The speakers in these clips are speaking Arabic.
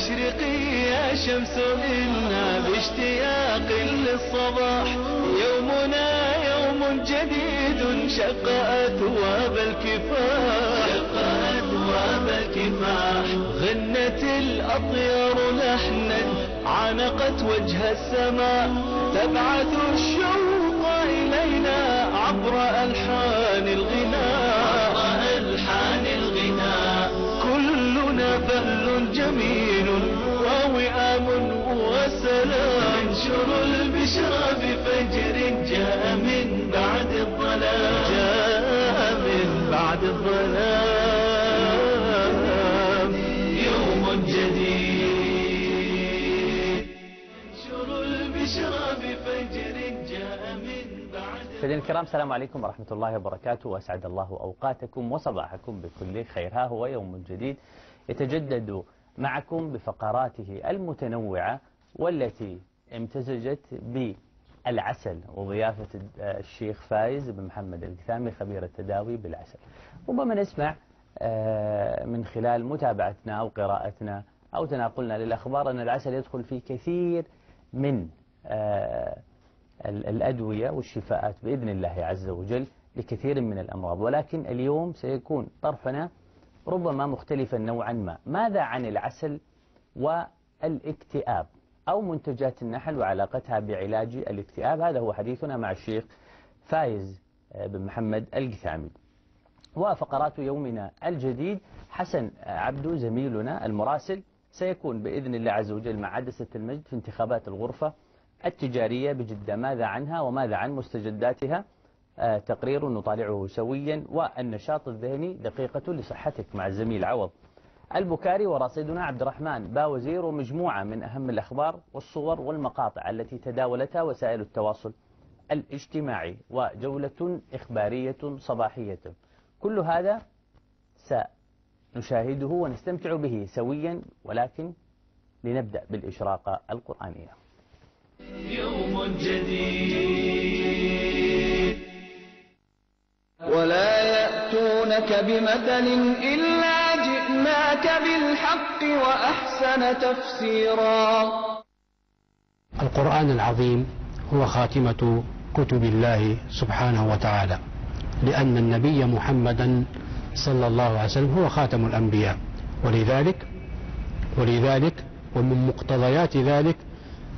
أشرقي يا شمس إنا باشتياق للصباح. يومنا يوم جديد شق أثواب الكفاح. شق أثواب الكفاح. غنت الأطيار لحنا عانقت وجه السماء. تبعث الشوق إلينا عبر ألحان. سيدنا الكرام السلام عليكم ورحمة الله وبركاته. وأسعد الله أوقاتكم وصباحكم بكل خير. ها هو يوم جديد يتجدد معكم بفقراته المتنوعة والتي امتزجت بالعسل وضيافة الشيخ فايز بن محمد القثامي خبير التداوي بالعسل. ربما نسمع آه، من خلال متابعتنا أو قراءتنا أو تناقلنا للأخبار أن العسل يدخل في كثير من آه، الأدوية والشفاءات بإذن الله عز وجل لكثير من الأمراض. ولكن اليوم سيكون طرحنا ربما مختلفا نوعا ما. ماذا عن العسل والاكتئاب أو منتجات النحل وعلاقتها بعلاج الاكتئاب؟ هذا هو حديثنا مع الشيخ فايز آه، بن محمد القثامي. وفقرات يومنا الجديد حسن عبدو زميلنا المراسل سيكون بإذن الله عز وجل مع عدسة المجد في انتخابات الغرفة التجارية بجدة ماذا عنها وماذا عن مستجداتها؟ آه، تقرير نطالعه سويا والنشاط الذهني دقيقة لصحتك مع الزميل عوض. البكاري ورصيدنا عبد الرحمن باوزير ومجموعة من أهم الأخبار والصور والمقاطع التي تداولتها وسائل التواصل الاجتماعي وجولة إخبارية صباحية. كل هذا سنشاهده ونستمتع به سويا ولكن لنبدأ بالإشراقة القرآنية. يوم جديد. ولا يأتونك بمثل إلا جئناك بالحق وأحسن تفسيرا. القرآن العظيم هو خاتمة كتب الله سبحانه وتعالى لأن النبي محمدا صلى الله عليه وسلم هو خاتم الأنبياء. ولذلك ولذلك ومن مقتضيات ذلك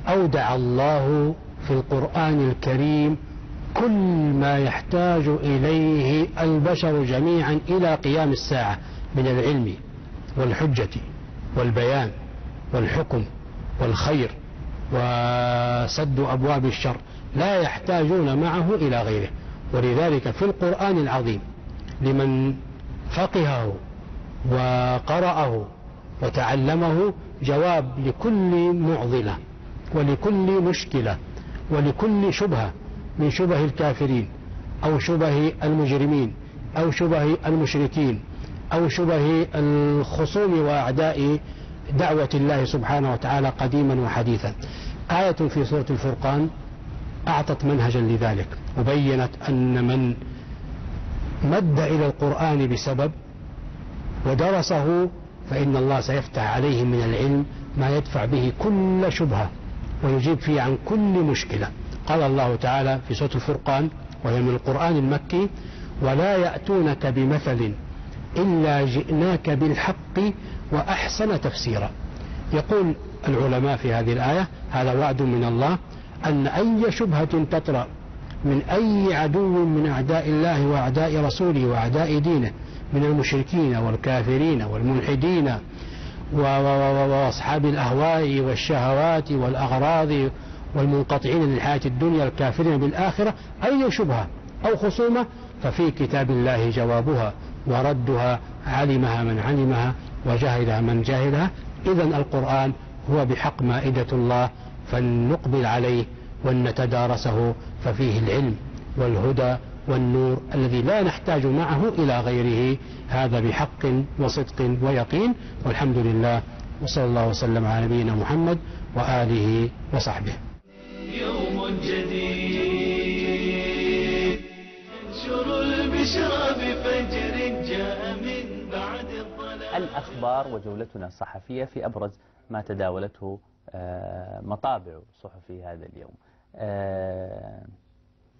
أودع الله في القرآن الكريم كل ما يحتاج إليه البشر جميعا إلى قيام الساعة من العلم والحجة والبيان والحكم والخير وسد أبواب الشر لا يحتاجون معه إلى غيره. ولذلك في القرآن العظيم لمن فقهه وقرأه وتعلمه جواب لكل معضلة. ولكل مشكلة ولكل شبهة من شبه الكافرين أو شبه المجرمين أو شبه المشركين أو شبه الخصوم وأعداء دعوة الله سبحانه وتعالى قديما وحديثا. آية في سورة الفرقان أعطت منهجا لذلك وبينت أن من مد إلى القرآن بسبب ودرسه فإن الله سيفتح عليه من العلم ما يدفع به كل شبهة. ويجيب فيه عن كل مشكلة. قال الله تعالى في سورة الفرقان وهي من القرآن المكي ولا يأتونك بمثل إلا جئناك بالحق وأحسن تفسيرا. يقول العلماء في هذه الآية هذا وعد من الله أن أي شبهة تطرأ من أي عدو من أعداء الله وأعداء رسوله وأعداء دينه من المشركين والكافرين والملحدين وأصحاب الأهواء والشهوات والأغراض والمنقطعين للحياة الدنيا الكافرين بالآخرة أي شبهة أو خصومة ففي كتاب الله جوابها وردها علمها من علمها وجهلها من جهلها إذا القرآن هو بحق مائدة الله فلنقبل عليه ولنتدارسه ففيه العلم والهدى والنور الذي لا نحتاج معه إلى غيره. هذا بحق وصدق ويقين. والحمد لله. وصلى الله وسلم على نبينا محمد وآله وصحبه. يوم جديد انشر البشرى بفجر جاء من بعد الظلام الأخبار وجولتنا الصحفية في أبرز ما تداولته آه، مطابع صحفي هذا اليوم. آه،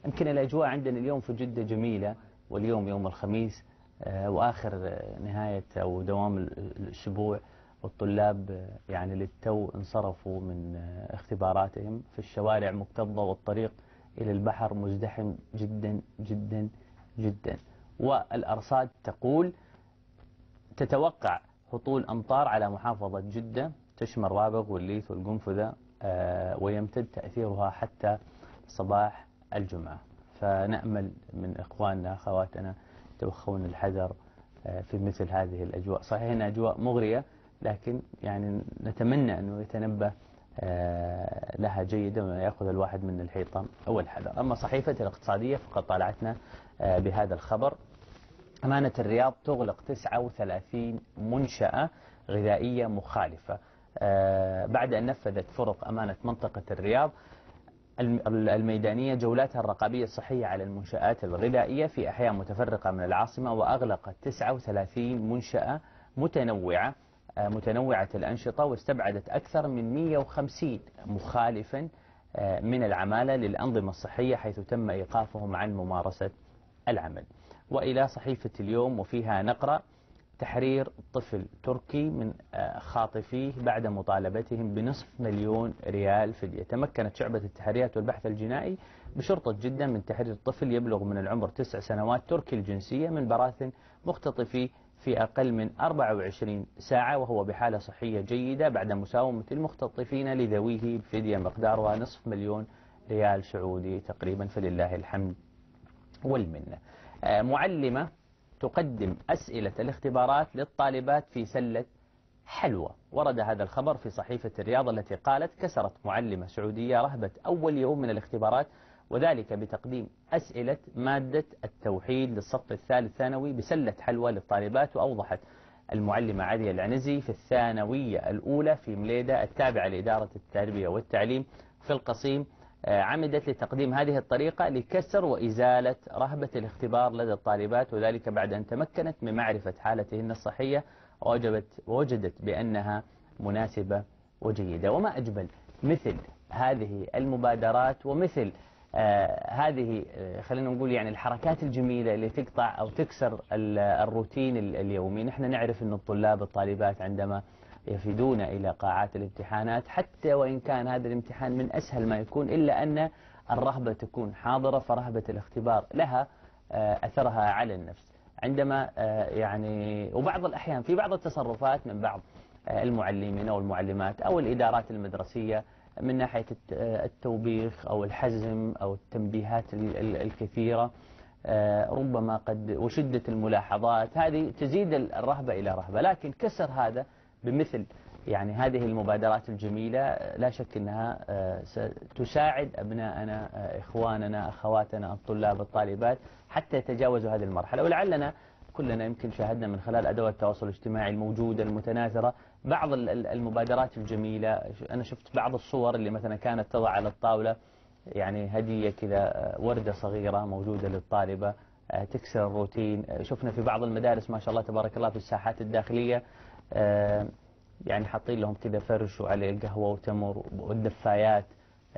يمكن الأجواء عندنا اليوم في جدة جميلة واليوم يوم الخميس آه، وآخر آه، نهاية أو دوام ال- الأسبوع والطلاب آه، يعني للتو انصرفوا من اختباراتهم في الشوارع مكتظة والطريق إلى البحر مزدحم جدا جدا جدا. والأرصاد تقول تتوقع هطول أمطار على محافظة جدة تشمل رابغ والليث والقنفذة ويمتد تأثيرها حتى صباح الجمعة. فنأمل من إخواننا أخواتنا توخون الحذر آه، في مثل هذه الأجواء. صحيح أنها أجواء مغرية لكن يعني نتمنى أنه يتنبه آه، لها جيدا ويأخذ الواحد من الحيطة أو الحذر. أما صحيفة الاقتصادية فقد طالعتنا آه، بهذا الخبر. أمانة الرياض تغلق 39 منشأة غذائية مخالفة. بعد أن نفذت فرق أمانة منطقة الرياض الميدانية جولاتها الرقابية الصحية على المنشآت الغذائية في أحياء متفرقة من العاصمة وأغلقت 39 منشأة متنوعة آه، متنوعة الأنشطة واستبعدت أكثر من 150 مخالفا آه، من العمالة للأنظمة الصحية حيث تم إيقافهم عن ممارسة العمل. وإلى صحيفة اليوم وفيها نقرأ تحرير طفل تركي من آه، خاطفيه بعد مطالبتهم بنصف مليون ريال فدية تمكنت شعبة التحريات والبحث الجنائي بشرطة جدة من تحرير طفل يبلغ من العمر تسع سنوات تركي الجنسية من براثن مختطفيه في أقل من 24 ساعة وهو بحالة صحية جيدة بعد مساومة المختطفين لذويه بفدية مقدارها نصف مليون ريال سعودي تقريبا. فلله الحمد والمنة. آه، معلمة تقدم أسئلة الاختبارات للطالبات في سلة حلوى. ورد هذا الخبر في صحيفة الرياض التي قالت كسرت معلمة سعودية رهبة أول يوم من الاختبارات وذلك بتقديم أسئلة مادة التوحيد للصف الثالث ثانوي بسلة حلوى للطالبات. وأوضحت المعلمة عادية العنزي في الثانوية الأولى في مليدة التابعة لإدارة التربية والتعليم في القصيم عمدت لتقديم هذه الطريقة لكسر وإزالة رهبة الاختبار لدى الطالبات وذلك بعد أن تمكنت من معرفة حالتهن الصحية ووجدت بأنها مناسبة وجيدة. وما أجمل مثل هذه المبادرات ومثل آه هذه آه خلينا نقول يعني الحركات الجميلة اللي تقطع أو تكسر ال- الروتين ال- اليومي. نحن نعرف أن الطلاب الطالبات عندما يفدون إلى قاعات الامتحانات حتى وإن كان هذا الامتحان من أسهل ما يكون إلا أن الرهبة تكون حاضرة فرهبة الاختبار لها آه، أثرها على النفس. عندما آه، يعني وبعض الأحيان في بعض التصرفات من بعض آه، المعلمين أو المعلمات أو الإدارات المدرسية من ناحية الت- التوبيخ أو الحزم أو التنبيهات ال- ال- الكثيرة ربما قد وشدة الملاحظات هذه تزيد ال- الرهبة إلى رهبة. لكن كسر هذا بمثل يعني هذه المبادرات الجميلة لا شك أنها آه، ستساعد أبناءنا آه، إخواننا أخواتنا الطلاب الطالبات حتى يتجاوزوا هذه المرحلة. ولعلنا كلنا يمكن شاهدنا من خلال أدوات التواصل الاجتماعي الموجودة المتناثرة بعض ال- ال- المبادرات الجميلة. أنا شفت بعض الصور اللي مثلا كانت تضع على الطاولة يعني هدية كذا آه، وردة صغيرة موجودة للطالبة تكسر الروتين. شفنا في بعض المدارس ما شاء الله تبارك الله في الساحات الداخلية يعني حاطين لهم كذا فرش وعليه القهوة وتمر والدفايات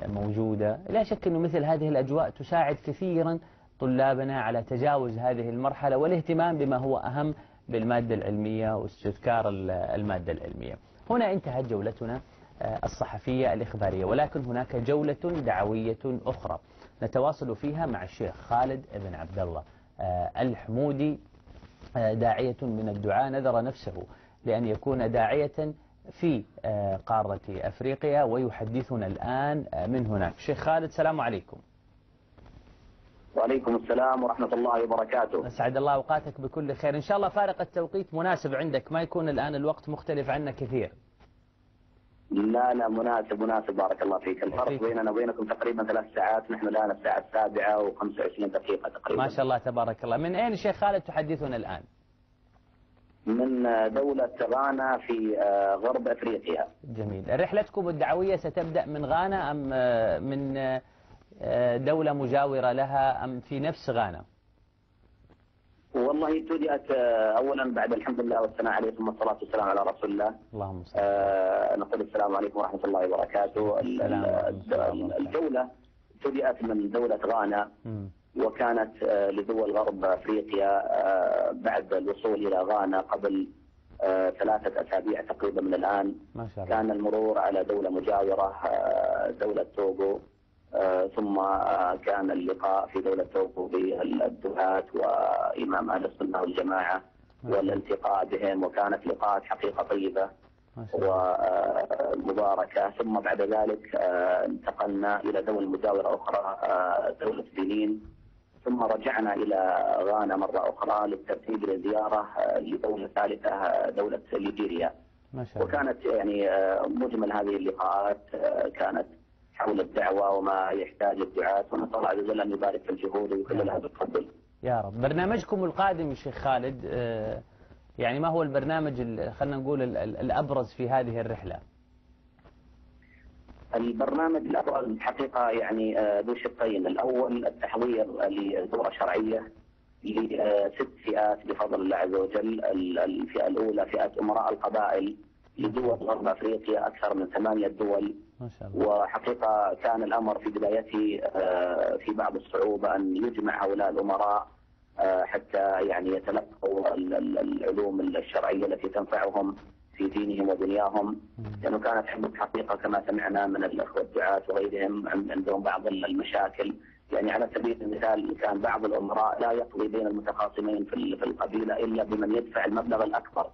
آه، موجودة. لا شك أنه مثل هذه الأجواء تساعد كثيرا طلابنا على تجاوز هذه المرحلة والاهتمام بما هو أهم بالمادة العلمية واستذكار ال- المادة العلمية. هنا انتهت جولتنا آه، الصحفية الإخبارية ولكن هناك جولة دعوية أخرى نتواصل فيها مع الشيخ خالد بن عبد الله آه، الحمودي آه، داعية من الدعاء نذر نفسه. لأن يكون داعية في آه، قارة أفريقيا ويحدثنا الآن آه، من هناك. شيخ خالد سلام عليكم. وعليكم السلام ورحمة الله وبركاته. أسعد الله أوقاتك بكل خير. إن شاء الله فارق التوقيت مناسب عندك. ما يكون الآن الوقت مختلف عنا كثير. لا لا مناسب مناسب. بارك الله فيك. الفرق فيك. بيننا وبينكم تقريبا ثلاث ساعات. نحن الآن الساعة السابعة و25 دقيقة تقريبا. ما شاء الله تبارك الله. من أين شيخ خالد تحدثنا الآن؟ من دولة غانا في آه، غرب أفريقيا. جميل. رحلتكم الدعوية ستبدأ من غانا أم آه، من آه، دولة مجاورة لها أم في نفس غانا؟ والله ابتدأت آه، اولا بعد الحمد لله والثناء عليه ثم الصلاه والسلام على رسول الله. اللهم صل آه، نقول السلام عليكم ورحمة الله وبركاته. ال- السلام ورحمة ال- الله وبركاته. الجوله ابتدأت من دولة غانا. مم. وكانت آه، لدول غرب أفريقيا آه، بعد الوصول إلى غانا قبل آه، ثلاثة أسابيع تقريبا من الآن ما شاء الله. كان المرور على دولة مجاورة دولة توغو ثم كان اللقاء في دولة توغو بالدعاة وإمام أهل السنة والجماعة والالتقاء بهم وكانت لقاءات حقيقة طيبة ومباركة. ثم بعد ذلك انتقلنا إلى دولة مجاورة أخرى دولة بنين. ثم رجعنا إلى غانا مرة أخرى للترتيب لزيارة آه، لدولة ثالثة آه، دولة ليبيريا ما شاء الله. وكانت يعني آه، مجمل هذه اللقاءات كانت حول الدعوة وما يحتاج الدعاة ونسأل الله عز وجل أن يبارك في الجهود ويكللها بالقبول يا رب. برنامجكم القادم شيخ خالد يعني ما هو البرنامج ال- خلينا نقول ال- ال- الأبرز في هذه الرحلة؟ البرنامج الأول الحقيقة يعني آه، ذو شقين. الأول التحضير لدورة شرعية لست فئات بفضل الله عز وجل. ال- الفئة الأولى فئة أمراء القبائل لدول غرب أفريقيا أكثر من ثمانية دول. ما شاء الله. وحقيقة كان الأمر في بدايته آه، في بعض الصعوبة أن يجمع هؤلاء الأمراء آه، حتى يعني يتلقوا ال- ال- العلوم الشرعية التي تنفعهم. في دينهم ودنياهم. لأنه كانت حقيقة كما سمعنا من الأخوة الدعاة وغيرهم عن- عندهم بعض المشاكل. يعني على سبيل المثال كان بعض الأمراء لا يقضي بين المتخاصمين في ال- في القبيلة إلا بمن يدفع المبلغ الأكبر.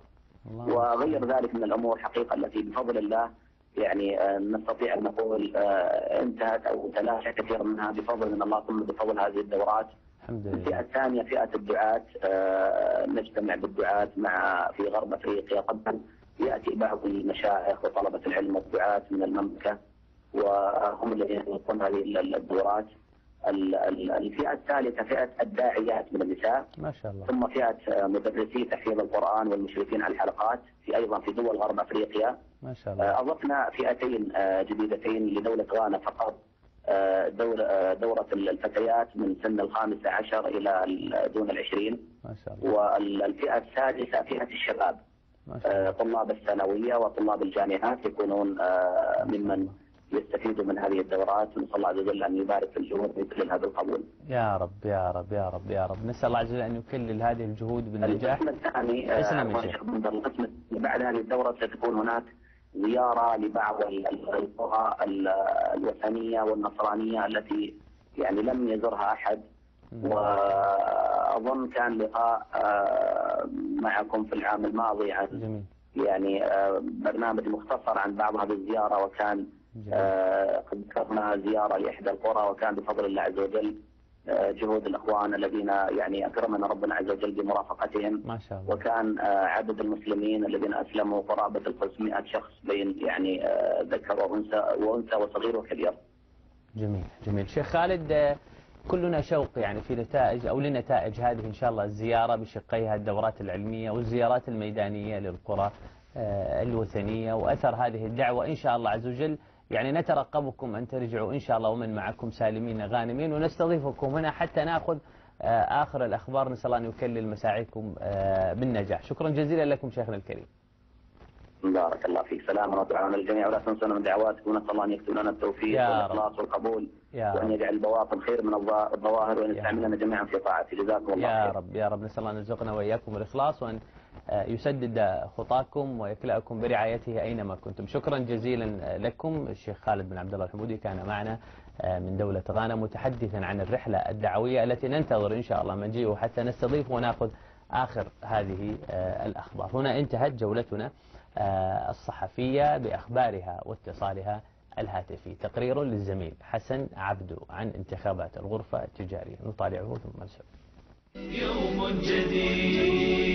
الله. وغير ذلك من الأمور حقيقه التي بفضل الله يعني آه، نستطيع أن نقول آه، انتهت أو تلاشى كثير منها بفضل من الله ثم بفضل هذه الدورات. الحمد الفئة لله الثانية فئة الدعاة آه، نجتمع بالدعاة مع في غرب أفريقيا. طبعا يأتي بعض المشايخ وطلبة العلم والدعاة من المملكة وهم الذين يلقون هذه ال- الدورات. ال- ال- الفئة الثالثة فئة الداعيات من النساء. ما شاء الله. ثم فئة مدرسي تحفيظ القرآن والمشرفين على الحلقات في أيضا في دول غرب أفريقيا. ما شاء الله. آه، أضفنا فئتين آه، جديدتين لدولة غانا فقط. آه، دور دورة الفتيات من سن الخامسة عشر إلى دون العشرين. ما شاء الله. والفئة السادسة فئة الشباب. آه، طلاب الثانوية وطلاب الجامعات يكونون آه، ممن يستفيدوا من هذه الدورات. ونسأل الله عز وجل أن يبارك في الجهود ويكللها بالقبول. يا رب يا رب يا رب يا رب. نسأل الله عز وجل أن يكلل هذه الجهود بالنجاح. القسم الثاني آه، القسم بعد هذه الدورة ستكون هناك زيارة لبعض ال- ال- القرى ال- الوثنية والنصرانية التي يعني لم يزرها أحد. وأظن كان لقاء آه، معكم في العام الماضي عن جميل. يعني آه، برنامج مختصر عن بعض هذه الزيارة وكان آه، قد ذكرنا زيارة لإحدى القرى وكان بفضل الله عز وجل جهود الإخوان الذين يعني أكرمنا ربنا عز وجل بمرافقتهم. ما شاء الله. وكان عدد المسلمين الذين أسلموا قرابة ال 500 شخص بين يعني ذكر وأنثى وأنثى وصغير وكبير. جميل جميل. شيخ خالد كلنا شوق يعني في نتائج أو لنتائج هذه إن شاء الله الزيارة بشقيها الدورات العلمية والزيارات الميدانية للقرى آه، الوثنية وأثر هذه الدعوة إن شاء الله عز وجل. يعني نترقبكم أن ترجعوا إن شاء الله ومن معكم سالمين غانمين ونستضيفكم هنا حتى نأخذ آه، آخر الأخبار. نسأل الله أن يكلل مساعيكم آه، بالنجاح. شكرا جزيلا لكم شيخنا الكريم. بارك الله فيك. سلام ودعاء الجميع. ولا تنسونا من دعواتكم ونسأل الله أن يكتب لنا التوفيق. والإخلاص والقبول يا رب. يجعل البواطن خير من الظواهر يا يستعملنا جميعا في طاعته جزاكم الله يا خير رب. يا رب. نسأل الله أن يرزقنا وإياكم الإخلاص وأن آه، يسدد خطاكم ويكلأكم برعايته أينما كنتم. شكرا جزيلا لكم. الشيخ خالد بن عبد الله الحمودي كان معنا آه، من دولة غانا متحدثا عن الرحلة الدعوية التي ننتظر إن شاء الله مجيئه حتى نستضيف ونأخذ آخر هذه آه، الأخبار. هنا انتهت جولتنا. الصحفية بأخبارها واتصالها الهاتفي. تقرير للزميل حسن عبدو عن انتخابات الغرفة التجارية. نطالعه ثم نسعد يوم جديد.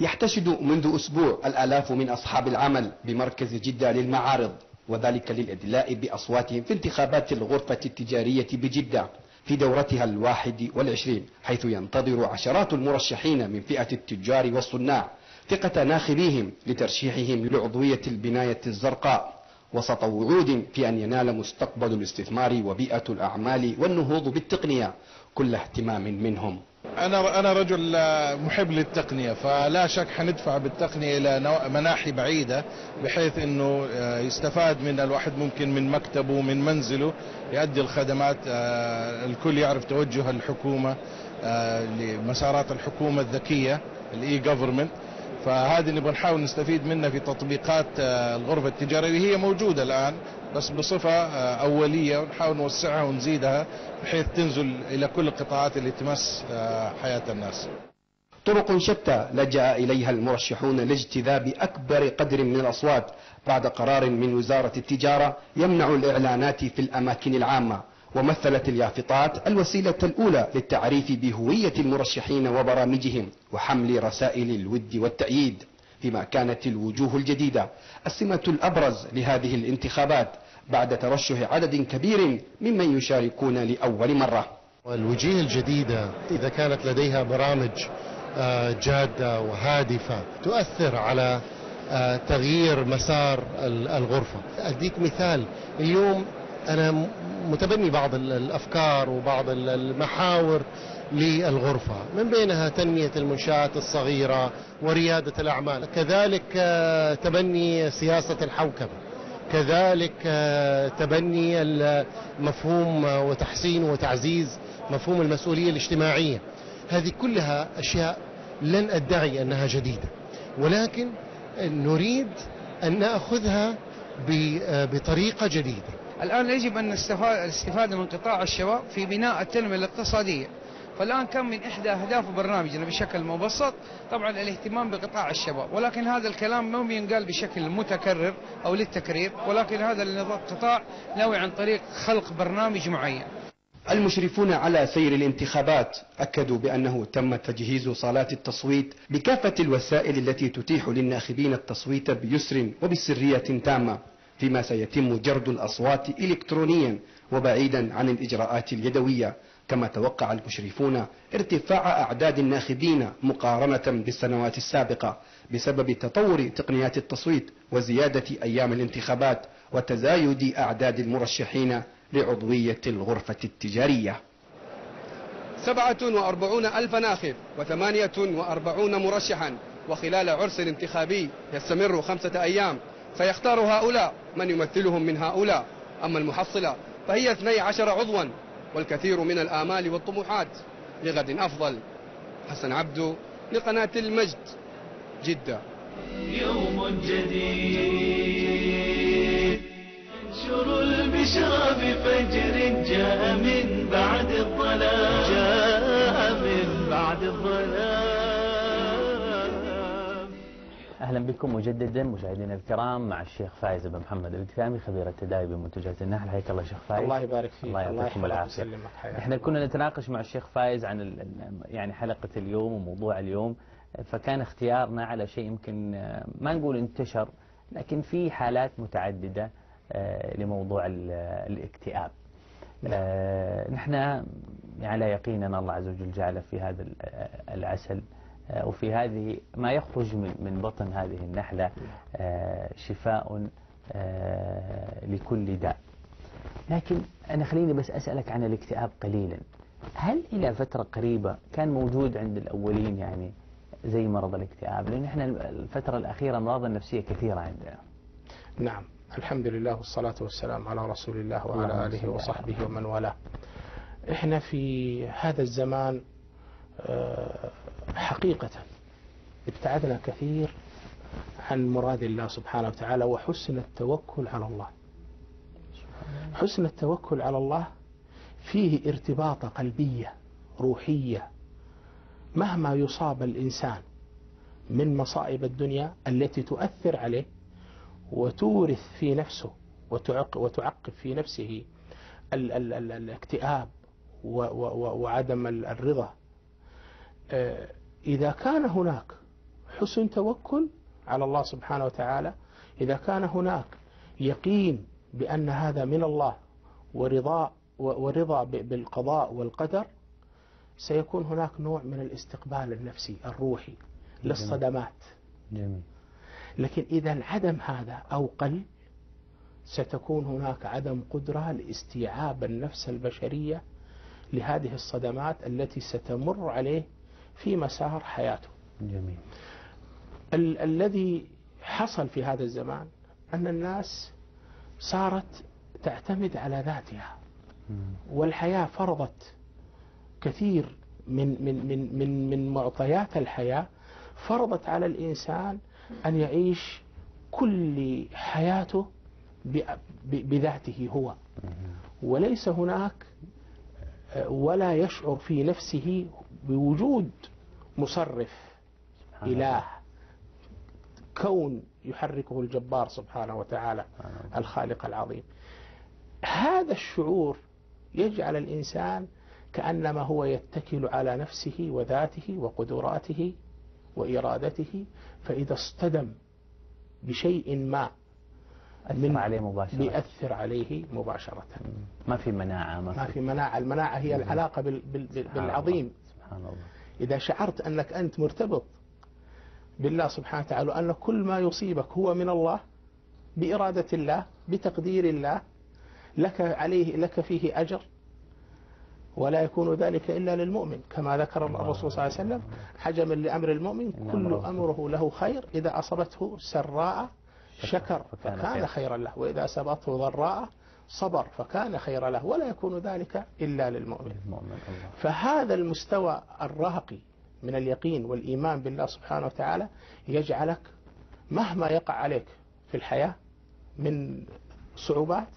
يحتشد منذ أسبوع الآلاف من أصحاب العمل بمركز جدة للمعارض وذلك للإدلاء بأصواتهم في انتخابات الغرفة التجارية بجدة. في دورتها الواحد والعشرين حيث ينتظر عشرات المرشحين من فئة التجار والصناع ثقة ناخبيهم لترشيحهم لعضوية البناية الزرقاء وسط وعود في أن ينال مستقبل الاستثمار وبيئة الأعمال والنهوض بالتقنية كل اهتمام منهم. أنا أنا رجل آه، محب للتقنية فلا شك حندفع بالتقنية إلى مناحي بعيدة بحيث إنه آه، يستفاد من الواحد ممكن من مكتبه من منزله يؤدي الخدمات آه، الكل يعرف توجه الحكومة لمسارات الحكومة الذكية الاي جفرمنت فهذه نبغى نحاول نستفيد منها في تطبيقات الغرفة التجارية وهي موجودة الآن. بس بصفة آه، أولية ونحاول نوسعها ونزيدها بحيث تنزل إلى كل القطاعات اللي تمس آه، حياة الناس. طرق شتى لجأ إليها المرشحون لاجتذاب أكبر قدر من الأصوات بعد قرار من وزارة التجارة يمنع الإعلانات في الأماكن العامة ومثلت اليافطات الوسيلة الأولى للتعريف بهوية المرشحين وبرامجهم وحمل رسائل الود والتأييد فيما كانت الوجوه الجديدة. السمة الأبرز لهذه الانتخابات بعد ترشح عدد كبير ممن يشاركون لأول مرة. والوجيه الجديدة إذا كانت لديها برامج آه، جادة وهادفة تؤثر على آه، تغيير مسار ال- الغرفة. أديك مثال اليوم أنا متبني بعض ال- الأفكار وبعض ال- المحاور للغرفة. من بينها تنمية المنشآت الصغيرة وريادة الأعمال. كذلك آه، تبني سياسة الحوكمة. كذلك آه، تبني مفهوم آه، وتحسين وتعزيز مفهوم المسؤولية الاجتماعية. هذه كلها أشياء لن أدعي أنها جديدة. ولكن نريد أن نأخذها بطريقة جديدة. الآن يجب أن نستفاد من قطاع الشباب في بناء التنمية الاقتصادية. فالآن كان من إحدى أهداف برنامجنا بشكل مبسط طبعا الاهتمام بقطاع الشباب ولكن هذا الكلام ما بينقال بشكل متكرر أو للتكرير ولكن هذا القطاع ناوي عن طريق خلق برنامج معين. المشرفون على سير الانتخابات أكدوا بأنه تم تجهيز صالات التصويت بكافة الوسائل التي تتيح للناخبين التصويت بيسر وبسرية تامة فيما سيتم جرد الأصوات إلكترونيا وبعيدا عن الإجراءات اليدوية. كما توقع المشرفون ارتفاع أعداد الناخبين مقارنة بالسنوات السابقة بسبب تطور تقنيات التصويت وزيادة أيام الانتخابات وتزايد أعداد المرشحين لعضوية الغرفة التجارية. سبعة وأربعون ألف ناخب وثمانية وأربعون مرشحا وخلال عرس انتخابي يستمر خمسة أيام سيختار هؤلاء من يمثلهم من هؤلاء. أما المحصلة فهي 12 عضوا والكثير من الآمال والطموحات لغد أفضل. حسن عبدو لقناة المجد جدة. يوم جديد. أهلا بكم مجددا مشاهدينا الكرام مع الشيخ فايز بن محمد الكتامي خبير التداوي بمنتجات النحل. حياك الله شيخ فايز. الله يبارك فيك. الله يعطيكم حياك إحنا كنا نتناقش مع الشيخ فايز عن يعني حلقة اليوم وموضوع اليوم. فكان اختيارنا على شيء يمكن آه، ما نقول انتشر لكن في حالات متعددة آه، لموضوع ال- الاكتئاب. آه، نحن على يقين أن الله عز وجل جعل في هذا ال- العسل. وفي هذه ما يخرج من من بطن هذه النحلة آه، شفاء آه، لكل داء. لكن أنا خليني بس أسألك عن الاكتئاب قليلا. هل إلى فترة قريبة كان موجود عند الأولين يعني زي مرض الاكتئاب؟ لأن إحنا الفترة الأخيرة أمراض النفسية كثيرة عندنا. نعم. الحمد لله والصلاة والسلام على رسول الله وعلى آله وصحبه ومن والاه. إحنا في هذا الزمان آه، حقيقة. ابتعدنا كثير عن مراد الله سبحانه وتعالى وحسن التوكل على الله. حسن التوكل على الله فيه ارتباطة قلبية روحية. مهما يصاب الإنسان من مصائب الدنيا التي تؤثر عليه وتورث في نفسه وتعق وتعقب في نفسه ال ال ال الاكتئاب وعدم ال- الرضا آه، إذا كان هناك حسن توكل على الله سبحانه وتعالى إذا كان هناك يقين بأن هذا من الله ورضا و- ورضا بالقضاء والقدر سيكون هناك نوع من الاستقبال النفسي الروحي للصدمات. جميل. لكن إذا انعدم هذا أو قل ستكون هناك عدم قدرة لاستيعاب النفس البشرية لهذه الصدمات التي ستمر عليه في مسار حياته. جميل. ال- الذي حصل في هذا الزمان أن الناس صارت تعتمد على ذاتها. والحياة فرضت كثير من من من من من معطيات الحياة. فرضت على الإنسان أن يعيش كل حياته بذاته هو. وليس هناك آه، ولا يشعر في نفسه بوجود مصرف إله كون يحركه الجبار سبحانه وتعالى الخالق العظيم. هذا الشعور يجعل الإنسان كأنما هو يتكل على نفسه وذاته وقدراته وإرادته فإذا اصطدم بشيء ما أثر عليه مباشرة. بيأثر عليه مباشرة. ما في مناعة ما ما في في مناعة. المناعة هي العلاقة بالعظيم. سبحان الله إذا شعرت أنك أنت مرتبط بالله سبحانه وتعالى وأن كل ما يصيبك هو من الله بإرادة الله بتقدير الله لك عليه لك فيه أجر ولا يكون ذلك إلا للمؤمن كما ذكر الرسول صلى الله عليه وسلم حجما لأمر المؤمن كل أمره له خير إذا أصابته سراء شكر فكان فكان خير. خيرا له وإذا أصابته ضراء صبر فكان خيرا له ولا يكون ذلك إلا للمؤمن. فهذا المستوى الراقي من اليقين والإيمان بالله سبحانه وتعالى يجعلك مهما يقع عليك في الحياة من صعوبات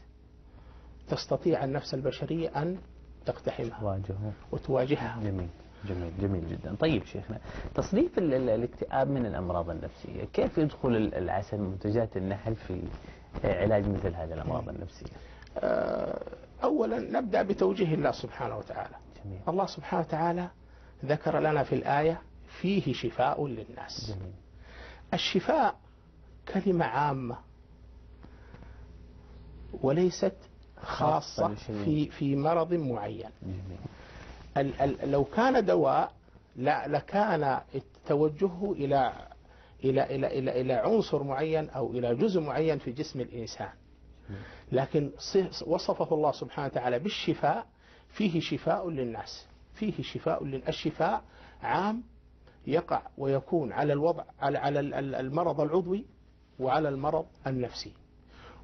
تستطيع النفس البشرية أن تقتحمها واجهه وتواجهها. جميل جميل جميل جدا. طيب شيخنا تصنيف ال- ال- الاكتئاب من الأمراض النفسية كيف يدخل ال- العسل منتجات النحل في علاج مثل هذه الأمراض النفسية؟ أولا نبدأ بتوجيه الله سبحانه وتعالى. جميل. الله سبحانه وتعالى ذكر لنا في الآية فيه شفاء للناس. جميل. الشفاء كلمة عامة وليست خاصة. في في مرض معين. جميل. ال ال لو كان دواء لا لكان توجهه إلى إلى إلى إلى إلى عنصر معين أو إلى جزء معين في جسم الإنسان. لكن وصفه الله سبحانه وتعالى بالشفاء فيه شفاء للناس فيه شفاء لل- الشفاء عام يقع ويكون على الوضع على على ال- ال- المرض العضوي وعلى المرض النفسي.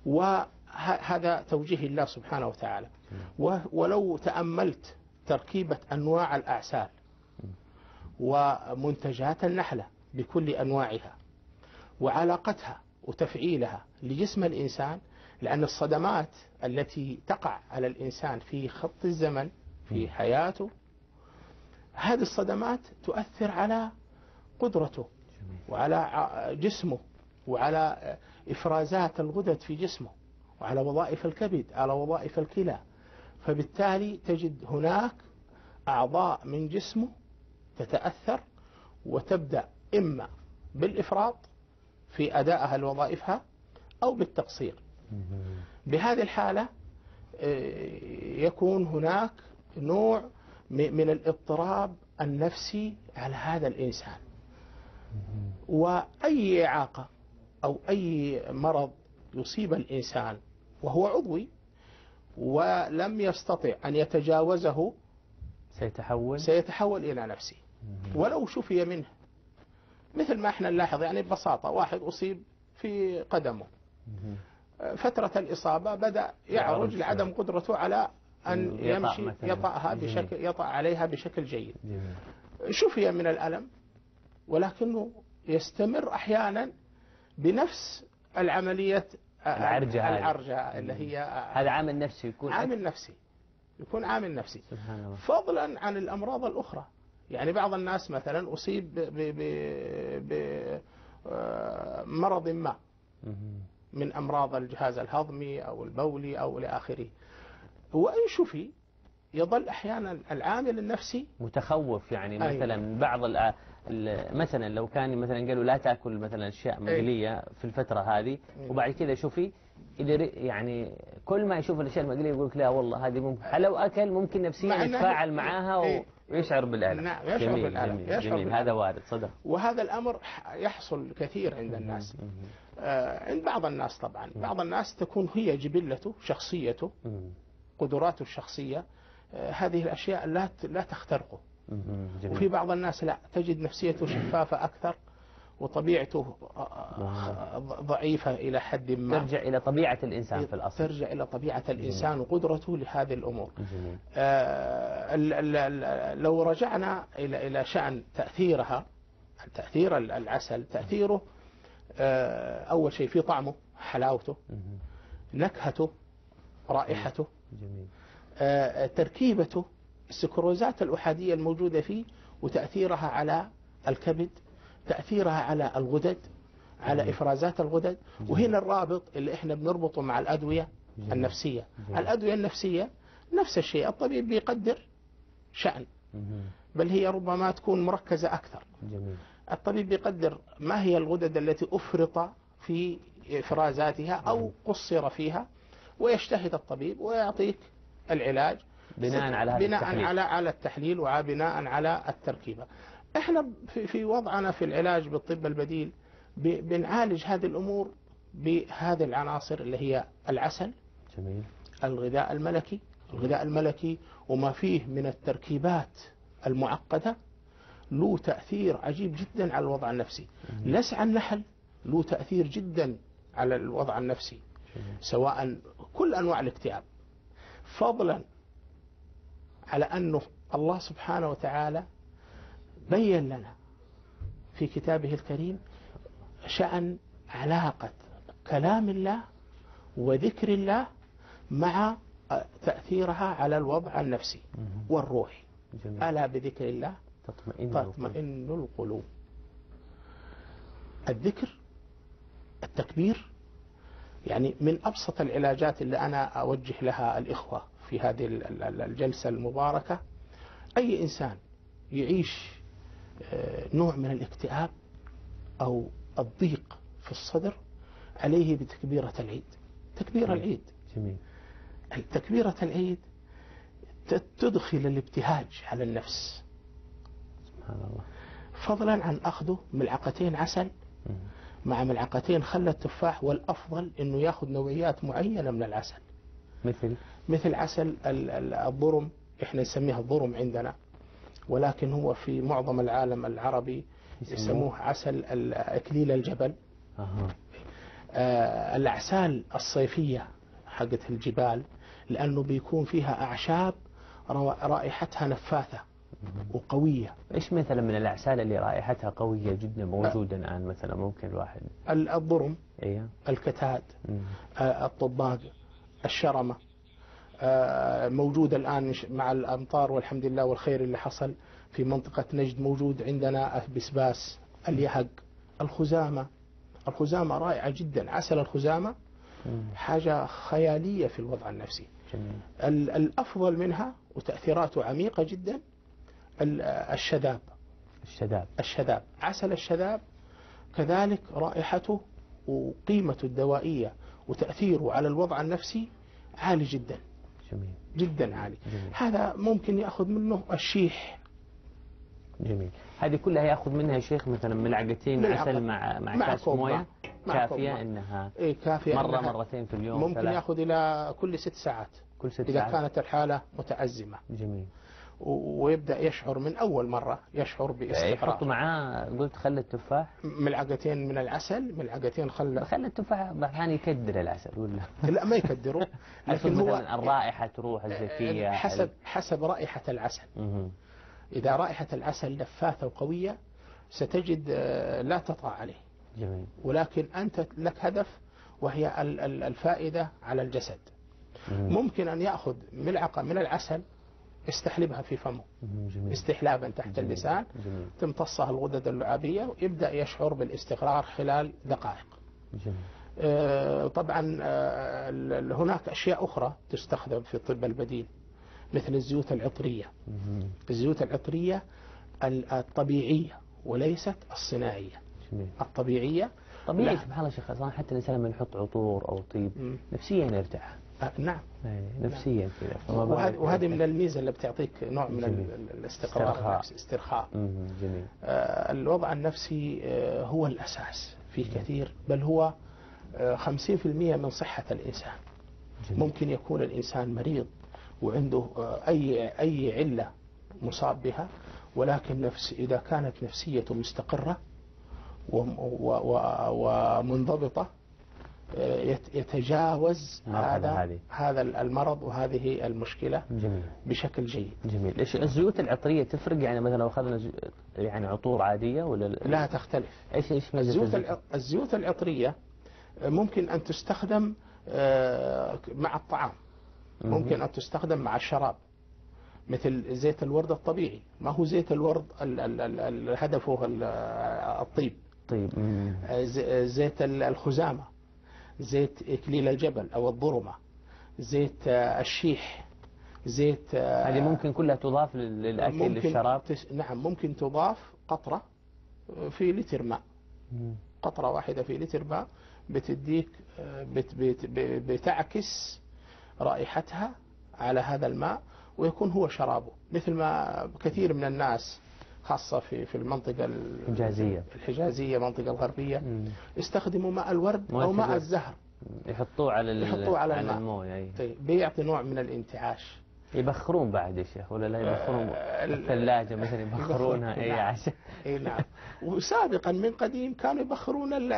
وهذا توجيه الله سبحانه وتعالى. ولو تأملت تركيبة أنواع الأعسال ومنتجات النحلة بكل أنواعها وعلاقتها وتفعيلها لجسم الإنسان لأن الصدمات التي تقع على الإنسان في خط الزمن في حياته هذه الصدمات تؤثر على قدرته وعلى جسمه وعلى إفرازات الغدد في جسمه وعلى وظائف الكبد على وظائف الكلى. فبالتالي تجد هناك أعضاء من جسمه تتأثر وتبدأ إما بالإفراط في أدائها لوظائفها أو بالتقصير. بهذه الحالة آه، يكون هناك نوع من الاضطراب النفسي على هذا الإنسان. وأي إعاقة أو أي مرض يصيب الإنسان وهو عضوي ولم يستطع أن يتجاوزه سيتحول؟ سيتحول إلى نفسي. ولو شفي منه. مثل ما إحنا نلاحظ يعني ببساطة واحد أصيب في قدمه. فترة الإصابة بدأ يعرج لعدم قدرته على أن يمشي. يطأها. بشكل يطأ عليها بشكل جيد شفي من الألم ولكنه يستمر أحيانا بنفس العملية العرجة. العرجة اللي هي هذا عامل نفسي يكون عامل نفسي يكون عامل نفسي سبحان الله فضلا عن الأمراض الأخرى يعني بعض الناس مثلا أصيب بمرض ما مهم. من أمراض الجهاز الهضمي أو البولي أو إلى آخره. وإن شفي يظل أحيانا العامل النفسي متخوف يعني أيوة. مثلا بعض مثلا لو كان مثلا قالوا لا تأكل مثلا أشياء مقلية في الفترة هذه وبعد كذا شوفي يعني كل ما يشوف الأشياء المقلية يقول لك لا والله هذه ممكن لو أكل ممكن نفسيا مع يتفاعل معاها. إيه، يشعر بالألم. نعم يشعر جميل بالألم جميل, يشعر جميل. بالألم. هذا وارد صدق. وهذا الأمر ح- يحصل كثير عند الناس. عند بعض الناس طبعا بعض الناس تكون هي جبلته شخصيته. قدراته الشخصية آه، هذه الأشياء لا لا تخترقه. جميل. وفي بعض الناس لا تجد نفسيته شفافة أكثر وطبيعته آه، آه، ضعيفة إلى حد ما. ترجع إلى طبيعة الإنسان في الأصل. ترجع إلى طبيعة الإنسان وقدرته لهذه الأمور. آه، ال- ال- لو رجعنا إلى إلى شأن تأثيرها تأثير ال- العسل تأثيره آه، أول شيء في طعمه حلاوته نكهته رائحته جميل. آه، تركيبته السكروزات الأحادية الموجودة فيه وتأثيرها على الكبد تأثيرها على الغدد على إفرازات الغدد. وهنا الرابط اللي إحنا بنربطه مع الأدوية النفسية. الأدوية النفسية نفس الشيء الطبيب بيقدر شأن. بل هي ربما تكون مركزة أكثر. جميل. الطبيب بيقدر ما هي الغدد التي أفرط في إفرازاتها أو قصر فيها ويجتهد الطبيب ويعطيك العلاج بناء على هذا بناء التحليل. على على التحليل وبناء على التركيبة. إحنا في, في وضعنا في العلاج بالطب البديل بنعالج هذه الأمور بهذه العناصر اللي هي العسل جميل. الغذاء الملكي الغذاء الملكي وما فيه من التركيبات المعقدة له تأثير عجيب جدا على الوضع النفسي. لسع النحل له تأثير جدا على الوضع النفسي. سواء كل أنواع الاكتئاب. فضلا على أنه الله سبحانه وتعالى بين لنا في كتابه الكريم شأن علاقة كلام الله وذكر الله مع تأثيرها على الوضع النفسي والروحي. ألا بذكر الله؟ تطمئن القلوب. تطمئن القلوب. الذكر التكبير يعني من أبسط العلاجات اللي أنا أوجه لها الإخوة في هذه ال- ال- الجلسة المباركة. أي إنسان يعيش آه، نوع من الاكتئاب أو الضيق في الصدر عليه بتكبيرة العيد. تكبير العيد. جميل. تكبيرة العيد تدخل الابتهاج على النفس. سبحان الله. فضلا عن أخذه ملعقتين عسل. مع ملعقتين خل التفاح والأفضل أنه يأخذ نوعيات معينة من العسل. مثل؟ مثل عسل ال- ال- الضرم إحنا نسميها الضرم عندنا. ولكن هو في معظم العالم العربي يسموه؟ عسل إكليل الجبل. آه، الأعسال الصيفية حقت الجبال لأنه بيكون فيها أعشاب رائحتها نفاثة. وقوية. إيش مثلا من الأعسال اللي رائحتها قوية جدا موجوده الآن مثلا؟ ممكن الواحد ال- الضرم أيوه الكتاد مم. آه، الطباق الشرمة آه، موجودة الآن ش- مع الأمطار والحمد لله والخير اللي حصل في منطقة نجد موجود عندنا بسباس اليهق الخزامة. الخزامة رائعة جدا عسل الخزامة. حاجة خيالية في الوضع النفسي. جميل. ال- الأفضل منها وتأثيراته عميقة جدا الشذاب. الشذاب. الشذاب. عسل الشذاب كذلك رائحته وقيمته الدوائية وتأثيره على الوضع النفسي عالي جدا. جميل. جدا عالي. جميل. هذا ممكن يأخذ منه الشيح. جميل. هذه كلها يأخذ منها يا شيخ مثلا ملعقتين ملعقة. عسل مع مع, مع كاس موية. ماء. مع. إنها إيه كافية مرة إنها- مرتين في اليوم ممكن ثلاث. يأخذ إلى كل ست ساعات. كل ست إذا ساعات. كانت الحالة متأزمة. جميل. ويبدأ يشعر من أول مرة يشعر يحطوا باستحراق معاه قلت خل التفاح. ملعقتين من العسل ملعقتين خل خل التفاح أحيانا يكدر العسل ولا لا ما يكدروا. لكن هو مثلا الرائحة تروح الزكية حسب حسب رائحة العسل. إذا رائحة العسل نفاثة وقوية ستجد آه، لا تطغى عليه. جميل. ولكن أنت لك هدف وهي ال- ال- الفائدة على الجسد. ممكن أن يأخذ ملعقة من العسل يستحلبها في فمه. جميل. استحلابا تحت جميل. اللسان. جميل. تمتصها الغدد اللعابية ويبدأ يشعر بالاستقرار خلال دقائق. جميل. آه، طبعا آه، هناك أشياء أخرى تستخدم في الطب البديل مثل الزيوت العطرية. مهم. الزيوت العطرية ال- الطبيعية وليست الصناعية. جميل. الطبيعية طبيعي. سبحان الله شيخ حتى الإنسان لما يحط عطور أو طيب نفسيا يرتاح. آه، نعم. إيه، نفسيا كذا. وهذه من الميزة اللي بتعطيك نوع من جميل. ال- ال- الاستقرار استرخاء. استرخاء. جميل. آه، الوضع النفسي آه، هو الأساس في كثير بل هو آه، 50% من صحة الإنسان. جميل. ممكن يكون الإنسان مريض وعنده آه، أي أي علة مصاب بها ولكن نفس إذا كانت نفسيته مستقرة ومنضبطة آه، يتجاوز هذا هذه. هذا المرض وهذه المشكلة جميل. بشكل جيد. جميل. إيش الزيوت العطرية تفرق؟ يعني مثلا لو أخذنا يعني عطور عادية ولا لا تختلف. إيش إيش الزيوت الزيوت؟ الع- الزيوت العطرية ممكن أن تستخدم آه، مع الطعام. ممكن أن تستخدم مع الشراب مثل زيت الورد الطبيعي. ما هو زيت الورد ال- ال- ال- ال- هدفه ال- الطيب. طيب. آه، ز- زيت ال- الخزامة. زيت إكليل الجبل أو الضرمة زيت آه، الشيح زيت آه، هذه ممكن كلها تضاف لل- للأكل ممكن للشراب؟ تس... نعم ممكن تضاف قطرة في لتر ماء. قطرة واحدة في لتر ماء بتديك آه، بت بت بتعكس رائحتها على هذا الماء ويكون هو شرابه. مثل ما كثير من الناس خاصة في في المنطقة ال- الحجازية. الحجازية المنطقة الغربية مم. يستخدموا ماء الورد أو ماء. الزهر يحطوه على يحطوه على الماء. الموية أي. طيب بيعطي نوع من الانتعاش يبخرون بعد يا شيخ ولا لا يبخرون آه، ال- الثلاجة مثلا يبخرونها اي نعم. عشان اي نعم وسابقا من قديم كانوا يبخرون ال-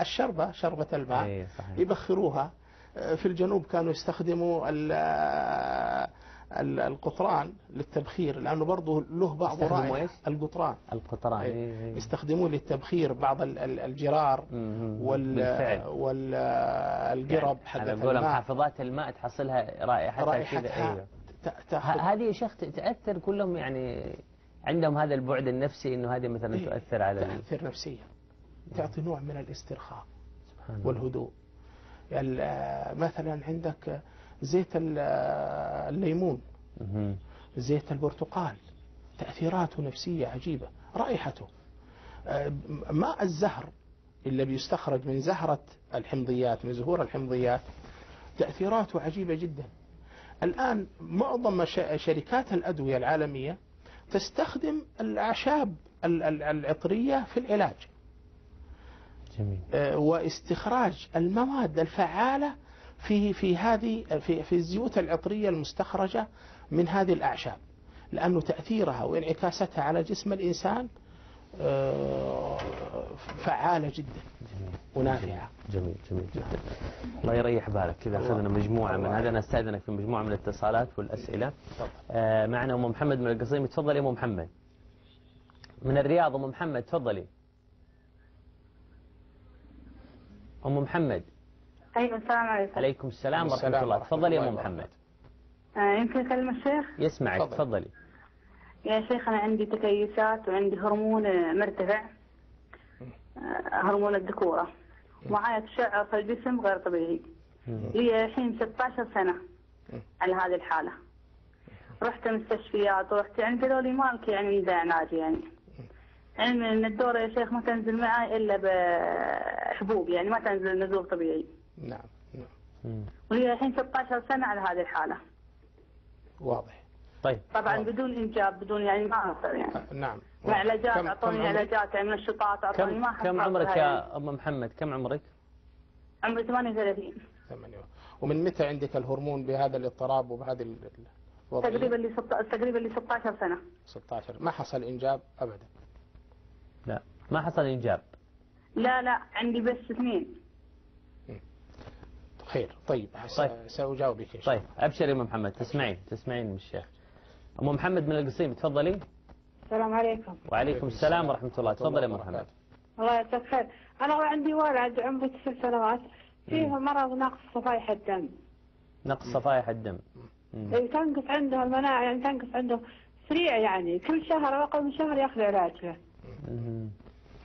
الشربة شربة الماء صحيح يبخروها في الجنوب كانوا يستخدموا القطران للتبخير لأنه برضه له بعض رائحة؟ القطران القطران إيه. إيه، إيه. يستخدموه للتبخير بعض ال- ال- الجرار. وال. والقرب على قولهم الماء محافظات الماء تحصلها رائحتها كذا رائحتها ت- ه- تاخذ هذه يا شيخ ت- تأثر كلهم يعني عندهم هذا البعد النفسي إنه هذه مثلا إيه. تؤثر على تأثير نفسيا تعطي نوع من الاسترخاء. والهدوء ال- مثلا عندك زيت ال- الليمون. زيت البرتقال تأثيراته نفسية عجيبة رائحته. آه، ماء الزهر اللي بيستخرج من زهرة الحمضيات من زهور الحمضيات تأثيراته عجيبة جدا. الآن معظم شركات الأدوية العالمية تستخدم الأعشاب ال- ال- العطرية في العلاج. جميل. آه، واستخراج المواد الفعالة في في هذه في في الزيوت العطرية المستخرجة من هذه الأعشاب لأنه تأثيرها وانعكاساتها على جسم الإنسان آه، فعالة جدا ونافعة. جميل جميل جدا. الله يريح بالك. كذا أخذنا مجموعة من هذا. أنا أستأذنك في مجموعة من الاتصالات والأسئلة. تفضل. آه معنا أم محمد من القصيم. تفضلي أم محمد. من الرياض. أم محمد تفضلي. أم محمد. أيوه السلام عليكم. عليكم السلام ورحمة السلام الله. ورحمة تفضلي يا وبركاته. محمد. آه يمكن اكلم الشيخ؟ يسمعك تفضل. تفضلي. يا شيخ أنا عندي تكيسات وعندي هرمون آه، مرتفع آه، هرمون الذكورة. ومعايا تشعر في الجسم غير طبيعي. لي الحين 16 سنة على هذه الحالة. رحت مستشفيات ورحت يعني قالوا لي مالك يعني ذا علاج يعني. علم إن الدورة يا شيخ ما تنزل معي إلا بحبوب يعني ما تنزل نزول طبيعي. نعم نعم. ولي الحين 16 سنة على هذه الحالة. واضح. طيب. طبعا بدون انجاب بدون يعني ما أقدر يعني. آه، نعم. مع علاجات أعطوني؟ علاجات يعني منشطات أعطوني كم ما كم عمرك لها يعني. يا أم محمد؟ كم عمرك؟ عمري 38 ثمانية. ومن متى عندك الهرمون بهذا الاضطراب وبهذه ال- الوضعية؟ تقريبا لي ست- تقريبا لي 16 سنة. 16 ما حصل إنجاب أبدا؟ لا. ما حصل إنجاب. لا لا عندي بس اثنين. خير. طيب, طيب. سأجاوبك شاء طيب أبشر يا ام محمد. تسمعين تسمعين من الشيخ. ام محمد من القصيم تفضلي. السلام عليكم. وعليكم السلام ورحمة الله. تفضلي يا ام محمد. الله يجزاك خير. أنا عندي ولد عمره تسع سنوات. فيه مرض نقص صفائح الدم. نقص صفائح الدم. إيه، تنقص عنده المناعة يعني تنقص عنده سريع يعني. كل شهر أو أقل من شهر يأخذ علاج له.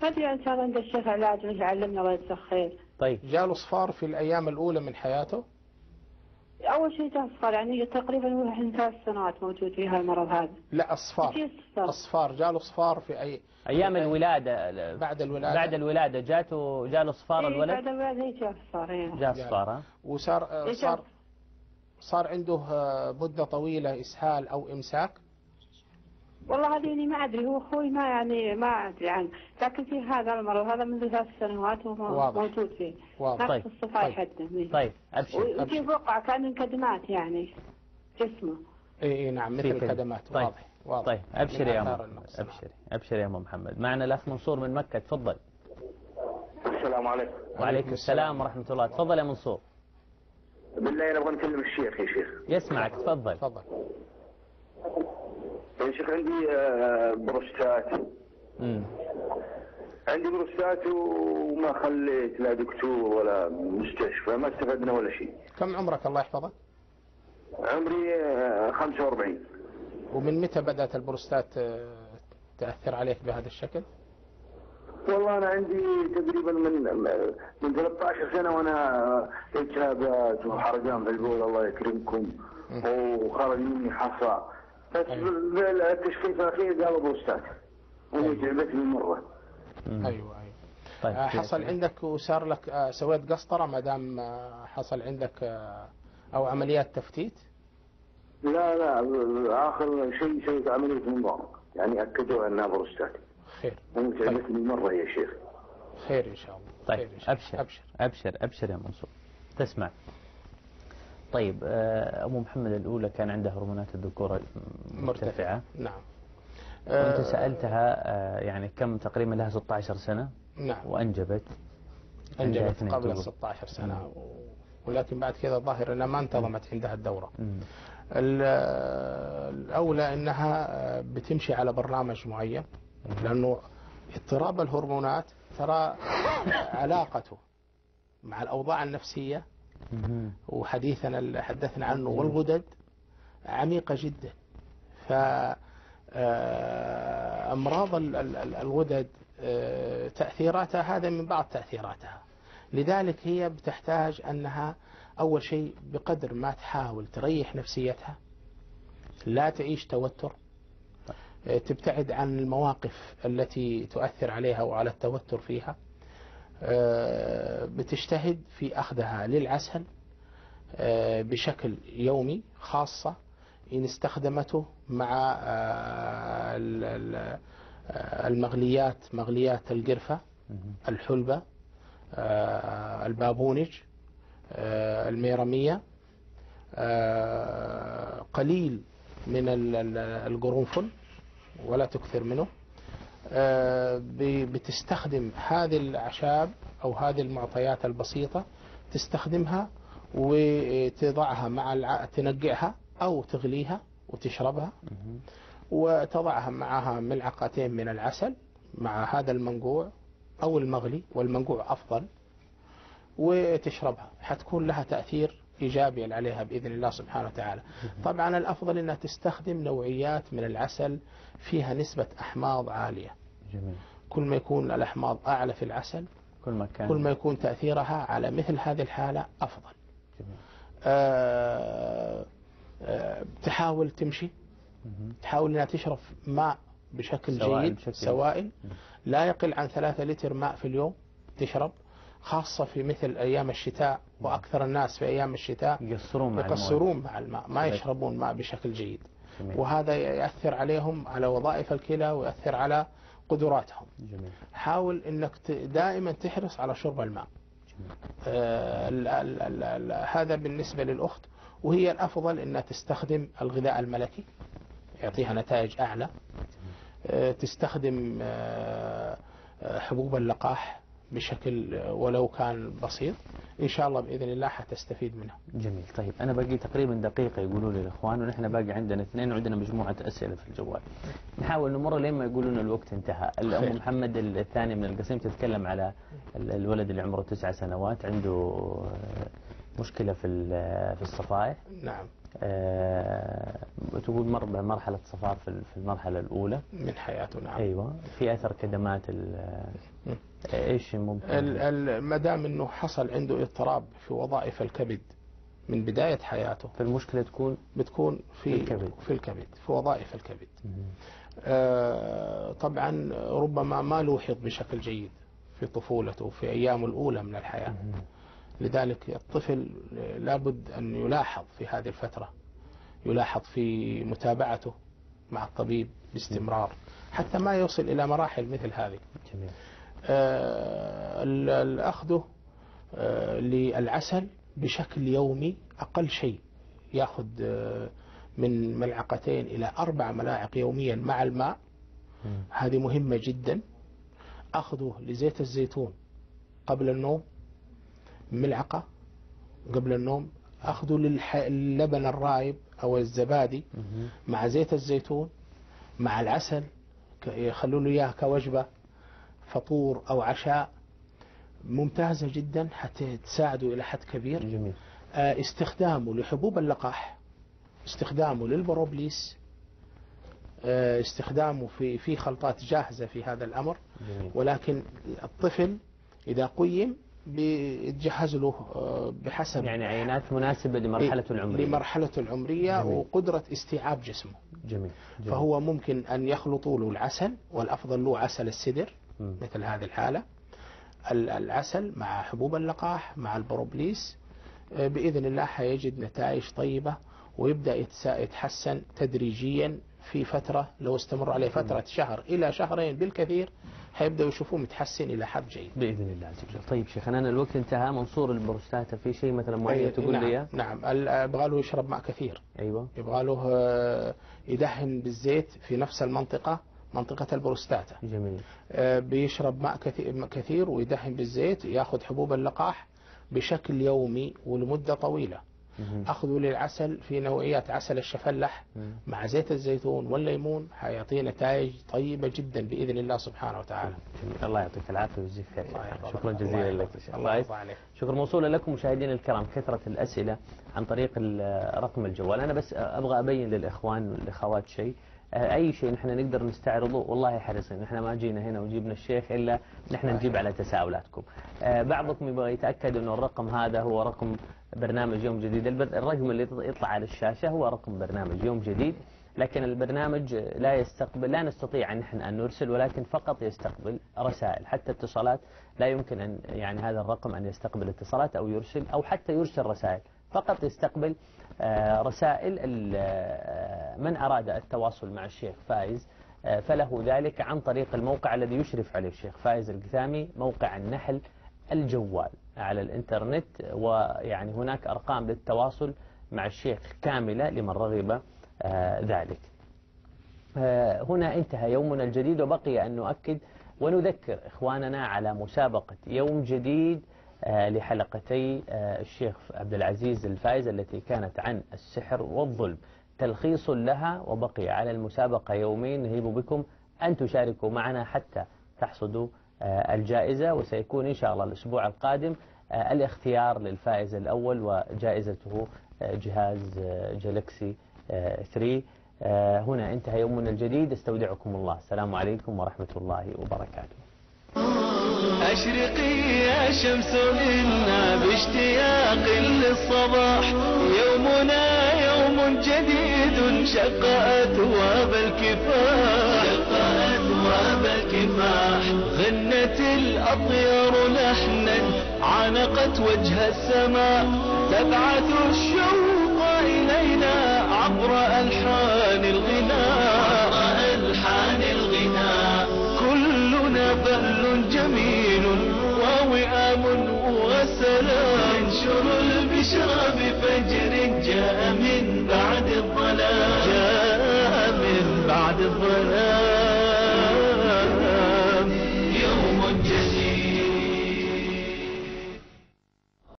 ما أدري إن شاء الله عند الشيخ علاج مش علمنا الله يجزاك خير. طيب. جاله صفار في الأيام الأولى من حياته؟ أول شيء جاء صفار يعني تقريبا هو الحين ثلاث سنوات موجود في هالمرض هذا. لا أصفار أصفار جاله صفار في أي أيام الولادة. بعد الولادة. بعد الولادة. جاته جاله صفار إيه، الولد؟ بعد الولادة جاء صفار إيه. جاء صفار؟ وصار إيه، صار. صار عنده آه، مدة طويلة إسهال أو إمساك. والله هذه ما أدري هو أخوي ما يعني ما أدري عنه لكن في هذا المرض هذا منذ ثلاث سنوات هو واضح. موجود فيه واضح. نقص طيب. طيب. إيه. طيب أبشر وفي أبشر بقعة كان انكدمات يعني جسمه إي إي نعم في مثل. الكدمات طيب. واضح واضح طيب أبشر يا ام. ابشري أبشر يا أم محمد معنا الأخ منصور من مكة تفضل السلام عليكم وعليكم السلام ورحمة الله تفضل يا منصور بالله نبغى نكلم الشيخ يا شيخ يسمعك تفضل تفضل يا شيخ عندي آه، بروستات. امم عندي بروستات وما خليت لا دكتور ولا مستشفى ما استفدنا ولا شيء. كم عمرك الله يحفظك؟ عمري آه، 45 ومن متى بدأت البروستات آه، تأثر عليك بهذا الشكل؟ والله أنا عندي تقريبا من من 13 سنة وأنا التهابات وحرقان في البول الله يكرمكم. وخرج مني حصى. بس التشخيص الأخير قالوا بروستات وهي تعبتني مرة. أيوة أيوة. طيب آه، حصل عندك وصار لك آه، سويت قسطرة ما دام آه، حصل عندك أو عمليات تفتيت؟ لا لا آخر شيء سويت عملية منظار يعني أكدوا انها بروستات خير. وتعبتني مرة يا شيخ. خير إن شاء الله. طيب خير إن شاء الله. أبشر. أبشر. أبشر أبشر يا منصور. تسمع. طيب آه، ام محمد الأولى كان عندها هرمونات الذكورة مرتفعة. نعم. وأنت آه، سألتها آه، يعني كم تقريبا لها 16 سنة؟ نعم. وأنجبت. عندها أنجبت قبل تقول. 16 سنة. ولكن بعد كذا الظاهر أنها ما انتظمت عندها الدورة. مم. الأولى أنها بتمشي على برنامج معين لأنه اضطراب الهرمونات ترى علاقته مع الأوضاع النفسية. وحديثنا اللي حدثنا عنه والغدد عميقة جدا. ف آه، الغدد آه، تأثيراتها هذا من بعض تأثيراتها. لذلك هي بتحتاج أنها أول شيء بقدر ما تحاول تريح نفسيتها لا تعيش توتر آه، تبتعد عن المواقف التي تؤثر عليها وعلى التوتر فيها. بتجتهد في أخذها للعسل آه، بشكل يومي خاصة إن استخدمته مع آه، ال- ال- آه، المغليات مغليات القرفة الحلبة آه، البابونج آه، الميرمية آه، قليل من ال- ال- القرنفل ولا تكثر منه. آه، بتستخدم هذه الأعشاب أو هذه المعطيات البسيطة تستخدمها وتضعها مع الع... تنقعها أو تغليها وتشربها وتضعها معها ملعقتين من العسل مع هذا المنقوع أو المغلي والمنقوع أفضل وتشربها. حتكون لها تأثير إيجابي عليها بإذن الله سبحانه وتعالى. طبعا الأفضل أنها تستخدم نوعيات من العسل فيها نسبة أحماض عالية. جميل. كل ما يكون الأحماض أعلى في العسل كل ما كان كل ما يكون تأثيرها على مثل هذه الحالة أفضل. جميل. آه، آه، تحاول تمشي. تحاول أنها تشرب ماء بشكل سوائل جيد بشكل- سوائل. لا يقل عن ثلاثة لتر ماء في اليوم تشرب. خاصة في مثل أيام الشتاء وأكثر الناس في أيام الشتاء يقصرون مع يقصرون مع الماء ما. يشربون ماء بشكل جيد. جميل. وهذا يأثر عليهم على وظائف الكلى ويأثر على قدراتهم. جميل. حاول إنك ت- دائما تحرص على شرب الماء. آه، ال- ال- ال- ال- هذا بالنسبة للأخت وهي الأفضل أنها تستخدم الغذاء الملكي يعطيها نتائج أعلى. آه، تستخدم آه، آه، حبوب اللقاح بشكل ولو كان بسيط إن شاء الله بإذن الله حتستفيد منها جميل. طيب أنا باقي تقريبا دقيقة يقولوا لي الإخوان ونحن باقي عندنا اثنين وعندنا مجموعة أسئلة في الجوال. نحاول نمر لين ما يقولون الوقت انتهى. خير. محمد الثاني من القصيم تتكلم على ال- الولد اللي عمره تسع سنوات عنده آه، مشكلة في في الصفائح نعم. آه، وتقول مر بمرحلة صفار في ال- في المرحلة الأولى. من حياته نعم. أيوة. في أثر كدمات إيش ممكن؟ ال- ال- ما دام إنه حصل عنده اضطراب في وظائف الكبد من بداية حياته فالمشكلة تكون بتكون في في الكبد. في الكبد في وظائف الكبد. آه، طبعا ربما ما لوحظ بشكل جيد في طفولته في أيامه الأولى من الحياة. لذلك الطفل لابد أن يلاحظ في هذه الفترة يلاحظ في متابعته مع الطبيب باستمرار حتى ما يوصل إلى مراحل مثل هذه. جميل. أخذه آه، للعسل بشكل يومي أقل شيء. يأخذ آه، من ملعقتين إلى أربع ملاعق يوميا مع الماء. هذه مهمة جدا. أخذه لزيت الزيتون قبل النوم ملعقة قبل النوم. أخذه للبن الرايب أو الزبادي مع زيت الزيتون مع العسل يخلوا له إياه كوجبة. فطور أو عشاء ممتازة جدا حتى تساعده إلى حد كبير جميل. آه، استخدامه لحبوب اللقاح استخدامه للبروبوليس آه، استخدامه في في خلطات جاهزة في هذا الأمر جميل. ولكن الطفل إذا قيم بيتجهز له آه، بحسب يعني عينات مناسبة لمرحلته العمرية لمرحلته العمرية جميل. وقدرة استيعاب جسمه جميل. جميل. فهو ممكن أن يخلطوا له العسل والأفضل له عسل السدر. مثل هذه الحالة. ال- العسل مع حبوب اللقاح مع البروبوليس آه، بإذن الله حيجد نتائج طيبة ويبدأ يتحسن تدريجيا في فترة لو استمر عليه فترة شهر إلى شهرين بالكثير حيبدأوا يشوفوه متحسن إلى حد جيد. بإذن الله عز وجل. طيب شيخنا أنا الوقت انتهى. منصور البروستاتا في شيء مثلا معين أي- تقول نعم لي؟ نعم. يبغى له يشرب ماء كثير. أيوة. يبغى له آه، يدهن بالزيت في نفس المنطقة. منطقة البروستاتا جميل آه، بيشرب ماء كثير, ويدهن بالزيت ياخذ حبوب اللقاح بشكل يومي ولمدة طويلة. أخذوا للعسل في نوعيات عسل الشفلح. مع زيت الزيتون والليمون حيعطيه نتائج طيبة جدا بإذن الله سبحانه وتعالى. الله يعطيك العافية ويجزيك خير. شكرا جزيلا لك. الله عليك. شكرا موصولا لكم مشاهدينا الكرام كثرة الأسئلة عن طريق رقم الجوال أنا بس أبغى أبين للإخوان والأخوات شيء أي شيء نحن نقدر نستعرضه والله حريصين. نحن ما جينا هنا وجيبنا الشيخ إلا نحن نجيب على تساؤلاتكم. آه، بعضكم يبغى يتأكد أنه الرقم هذا هو رقم برنامج يوم جديد. الرقم اللي يطلع على الشاشة هو رقم برنامج يوم جديد. لكن البرنامج لا يستقبل لا نستطيع أن نحن أن نرسل ولكن فقط يستقبل رسائل. حتى اتصالات لا يمكن ان يعني هذا الرقم أن يستقبل اتصالات أو يرسل أو حتى يرسل رسائل. فقط يستقبل آه، رسائل آه، من أراد التواصل مع الشيخ فايز آه، فله ذلك عن طريق الموقع الذي يشرف عليه الشيخ فايز القثامي موقع النحل الجوال على الإنترنت ويعني هناك أرقام للتواصل مع الشيخ كاملة لمن رغب ذلك. هنا انتهى يومنا الجديد وبقي أن نؤكد ونذكر إخواننا على مسابقة يوم جديد لحلقتي آه، الشيخ عبد العزيز الفايز التي كانت عن السحر والظلم. تلخيص لها وبقي على المسابقة يومين. نهيب بكم أن تشاركوا معنا حتى تحصدوا آه، الجائزة وسيكون إن شاء الله الأسبوع القادم آه، الاختيار للفائز الأول وجائزته آه، جهاز آه، جالكسي آه، 3 آه، هنا انتهى يومنا الجديد. استودعكم الله. السلام عليكم ورحمة الله وبركاته. أشرقي يا شمس منا باشتياق للصباح. يومنا يوم جديد شق أثواب الكفاح. شق أثواب الكفاح. غنت الأطيار لحنا عانقت وجه السماء. تبعث الشوق إلينا عبر ألحان.